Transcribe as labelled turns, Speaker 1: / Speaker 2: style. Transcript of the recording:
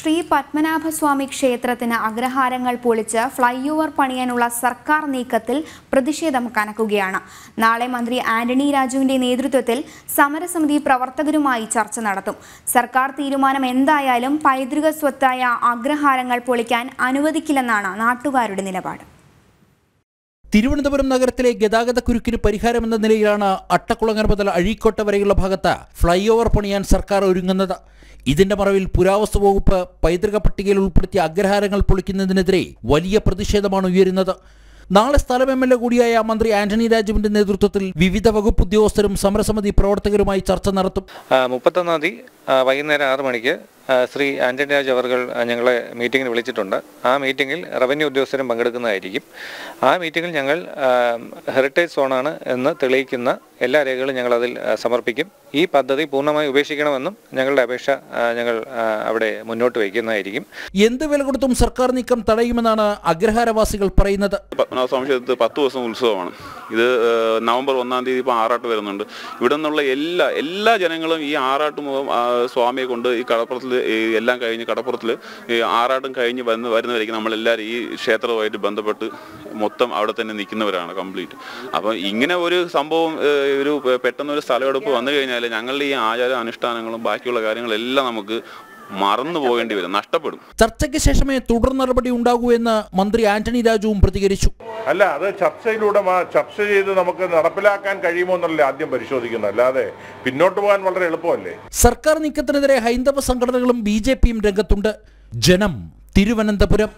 Speaker 1: ശ്രീ പത്മനാഭസ്വാമി ക്ഷേത്രത്തിന് അഗ്രഹാരങ്ങൾ പൊളിച്ച് fly over പണിയാനുള്ള സർക്കാർ നീക്കത്തിൽ പ്രതിഷേധം കനക്കുകയാണ്. നാളെ മന്ത്രി ആന്റണി രാജുവിന്റെ നേതൃത്വത്തിൽ സമരസമിതി പ്രവർത്തകരുമായി ചർച്ച നടത്തും. സർക്കാർ തീരുമാനം എന്തായാലും പൈതൃക സ്വത്തായ അഗ്രഹാരങ്ങൾ പൊളിക്കാൻ അനുവദിക്കില്ലെന്നാണ് നാട്ടുകാരുടെ നിലപാട്.
Speaker 2: തിരുവനന്തപുരം നഗരത്തിലെ ഗതാഗത കുരുക്കിന് പരിഹാരമെന്ന നിലയിലാണ് അട്ടക്കുളങ്ങര മുതൽ അഴീക്കോട്ട വരെയുള്ള ഭാഗത്ത് ഫ്ലൈ ഓവർ പണിയാൻ സർക്കാർ ഒരുങ്ങുന്നത്. ഇതിന്റെ മറവിൽ പുരാവസ്തു വകുപ്പ് പൈതൃക പട്ടികയിൽ ഉൾപ്പെടുത്തിയ അഗ്രഹാരങ്ങൾ പൊളിക്കുന്നതിനെതിരെ വലിയ പ്രതിഷേധമാണ് ഉയരുന്നത്. നാളെ സ്ഥലം എം എൽ എ കൂടിയായ മന്ത്രി ആന്റണി രാജുവിന്റെ നേതൃത്വത്തിൽ വിവിധ വകുപ്പ് ഉദ്യോഗസ്ഥരും സമരസമിതി പ്രവർത്തകരുമായി ചർച്ച നടത്തും.
Speaker 3: മുപ്പത്തൊന്നാം തീയതി വൈകുന്നേരം ആറ് മണിക്ക് ശ്രീ ആന്റണി രാജ് അവർകൾ ഞങ്ങളെ മീറ്റിങ്ങിന് വിളിച്ചിട്ടുണ്ട്. ആ മീറ്റിങ്ങിൽ റവന്യൂ ഉദ്യോഗസ്ഥരും പങ്കെടുക്കുന്നതായിരിക്കും. ആ മീറ്റിങ്ങിൽ ഞങ്ങൾ ഹെറിറ്റേജ് സോണാണ് എന്ന് തെളിയിക്കുന്ന എല്ലാ രേഖകളും ഞങ്ങൾ അതിൽ സമർപ്പിക്കും. ഈ പദ്ധതി പൂർണമായി ഉപേക്ഷിക്കണമെന്നും ഞങ്ങളുടെ അപേക്ഷ ഞങ്ങൾ അവിടെ മുന്നോട്ട് വയ്ക്കുന്നതായിരിക്കും.
Speaker 2: എന്ത് വില കൊടുത്തും സർക്കാർ നീക്കം തടയുമെന്നാണ് അഗ്രഹാരവാസികൾ പറയുന്നത്.
Speaker 4: ക്ഷേത്രത്തിൽ പത്ത് ദിവസം ഉത്സവമാണ്. ഇത് നവംബർ ഒന്നാം തീയതി ഇപ്പോൾ ആറാട്ട് വരുന്നുണ്ട്. ഇവിടെ നിന്നുള്ള എല്ലാ എല്ലാ ജനങ്ങളും ഈ ആറാട്ട് മുഖം സ്വാമിയെ കൊണ്ട് ഈ കടപ്പുറത്തിൽ എല്ലാം കഴിഞ്ഞ് കടപ്പുറത്തിൽ ഈ ആറാട്ടും കഴിഞ്ഞ് വന്ന് വരുന്നവരേക്കും നമ്മളെല്ലാവരും ഈ ക്ഷേത്രവുമായിട്ട് ബന്ധപ്പെട്ട് മൊത്തം അവിടെ തന്നെ നിൽക്കുന്നവരാണ് കംപ്ലീറ്റ്. അപ്പം ഇങ്ങനെ ഒരു സംഭവം ഒരു പെട്ടെന്നൊരു സ്ഥലമെടുപ്പ് വന്നു കഴിഞ്ഞാൽ ഞങ്ങളുടെ ഈ ആചാര അനുഷ്ഠാനങ്ങളും ബാക്കിയുള്ള കാര്യങ്ങളെല്ലാം നമുക്ക് മറന്നു പോകേണ്ടി വരും നഷ്ടപ്പെടും.
Speaker 2: ചർച്ചയ്ക്ക് ശേഷമേ തുടർ നടപടി ഉണ്ടാകൂ എന്ന് മന്ത്രി ആന്റണി രാജുവും പ്രതികരിച്ചു.
Speaker 5: അല്ല അത് ചർച്ചയിലൂടെ മാ- ചർച്ച ചെയ്ത് നമുക്ക് നടപ്പിലാക്കാൻ കഴിയുമോ എന്നല്ലേ ആദ്യം പരിശോധിക്കുന്നത്. അല്ലാതെ പിന്നോട്ട് പോകാൻ വളരെ എളുപ്പമല്ലേ?
Speaker 2: സർക്കാർ നീക്കത്തിനെതിരെ ഹൈന്ദവ സംഘടനകളും ബി ജെ പിയും രംഗത്തുണ്ട്. ജനം തിരുവനന്തപുരം.